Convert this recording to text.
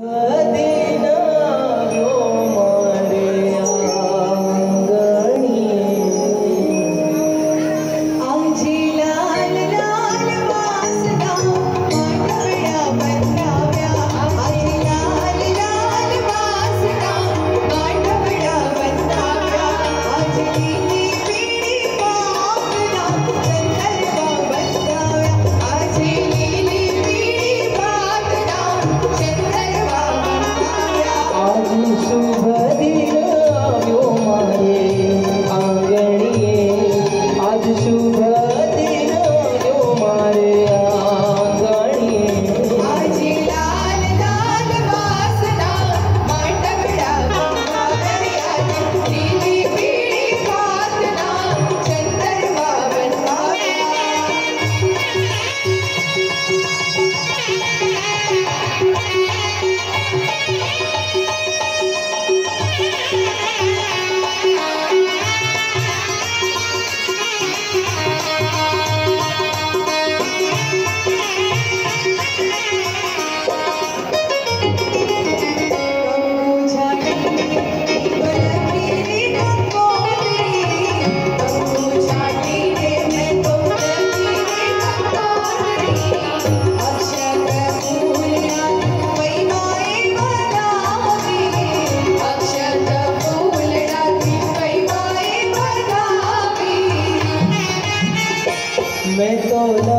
Adina, yo Maria. me